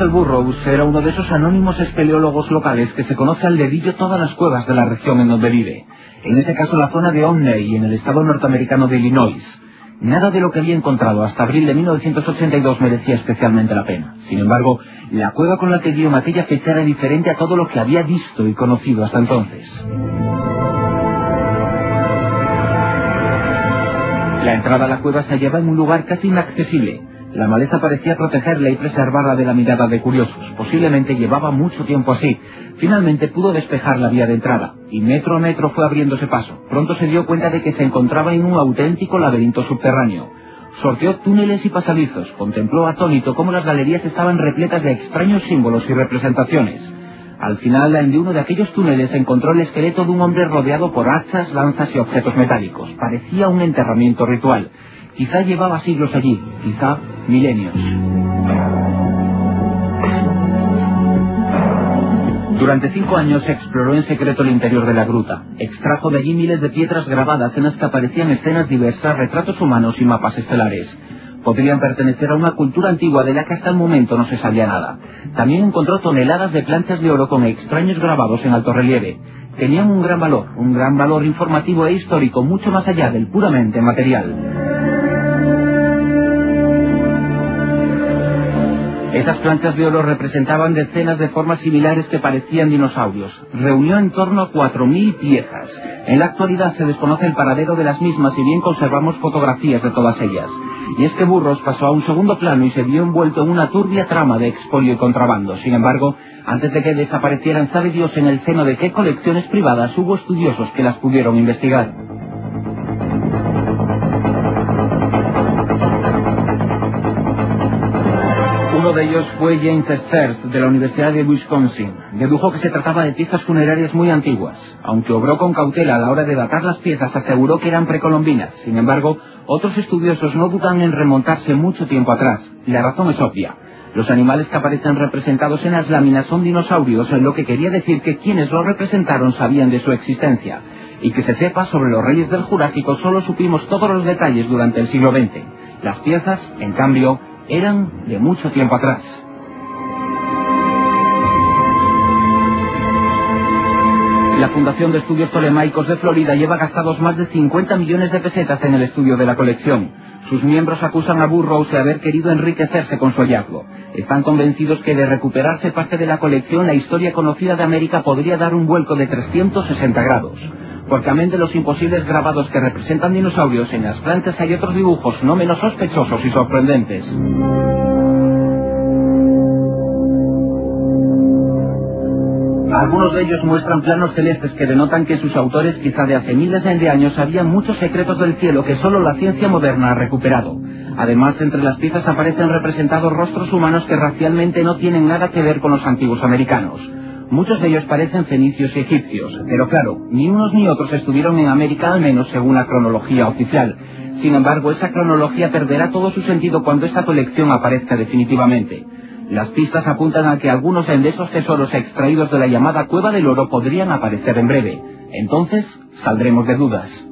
Russell Burroughs era uno de esos anónimos espeleólogos locales que se conoce al dedillo todas las cuevas de la región en donde vive. En ese caso la zona de Omney, en el estado norteamericano de Illinois. Nada de lo que había encontrado hasta abril de 1982 merecía especialmente la pena. Sin embargo, la cueva con la que guió aquella fecha era diferente a todo lo que había visto y conocido hasta entonces. La entrada a la cueva se hallaba en un lugar casi inaccesible. La maleza parecía protegerla y preservarla de la mirada de curiosos. Posiblemente llevaba mucho tiempo así. Finalmente pudo despejar la vía de entrada, y metro a metro fue abriéndose paso. Pronto se dio cuenta de que se encontraba en un auténtico laberinto subterráneo. Sorteó túneles y pasadizos, contempló atónito cómo las galerías estaban repletas de extraños símbolos y representaciones. Al final, en uno de aquellos túneles encontró el esqueleto de un hombre rodeado por hachas, lanzas y objetos metálicos. Parecía un enterramiento ritual. Quizá llevaba siglos allí, quizá milenios. Durante cinco años exploró en secreto el interior de la gruta. Extrajo de allí miles de piedras grabadas en las que aparecían escenas diversas, retratos humanos y mapas estelares podrían pertenecer a una cultura antigua de la que hasta el momento no se sabía nada. También encontró toneladas de planchas de oro con extraños grabados en alto relieve. Tenían un gran valor, un gran valor informativo e histórico, mucho más allá del puramente material. Esas planchas de oro representaban decenas de formas similares que parecían dinosaurios. Reunió en torno a 4.000 piezas. En la actualidad se desconoce el paradero de las mismas y bien conservamos fotografías de todas ellas. Y es que Burros pasó a un segundo plano y se vio envuelto en una turbia trama de expolio y contrabando. Sin embargo, antes de que desaparecieran, sabe Dios en el seno de qué colecciones privadas hubo estudiosos que las pudieron investigar. Uno de ellos fue James Sters, de la Universidad de Wisconsin. Dedujo que se trataba de piezas funerarias muy antiguas. Aunque obró con cautela a la hora de datar las piezas, aseguró que eran precolombinas. Sin embargo, otros estudiosos no dudan en remontarse mucho tiempo atrás. La razón es obvia. Los animales que aparecen representados en las láminas son dinosaurios, en lo que quería decir que quienes los representaron sabían de su existencia. Y que se sepa sobre los reyes del Jurásico solo supimos todos los detalles durante el siglo XX. Las piezas, en cambio, eran de mucho tiempo atrás. La Fundación de Estudios Tolemaicos de Florida lleva gastados más de 50 millones de pesetas en el estudio de la colección. Sus miembros acusan a Burroughs de haber querido enriquecerse con su hallazgo. Están convencidos que de recuperarse parte de la colección, la historia conocida de América podría dar un vuelco de 360 grados porque amén de los imposibles grabados que representan dinosaurios en las plantas hay otros dibujos no menos sospechosos y sorprendentes. Algunos de ellos muestran planos celestes que denotan que sus autores, quizá de hace miles de años, sabían muchos secretos del cielo que solo la ciencia moderna ha recuperado. Además, entre las piezas aparecen representados rostros humanos que racialmente no tienen nada que ver con los antiguos americanos. Muchos de ellos parecen fenicios y egipcios, pero claro, ni unos ni otros estuvieron en América al menos según la cronología oficial. Sin embargo, esa cronología perderá todo su sentido cuando esta colección aparezca definitivamente. Las pistas apuntan a que algunos de esos tesoros extraídos de la llamada Cueva del Oro podrían aparecer en breve. Entonces, saldremos de dudas.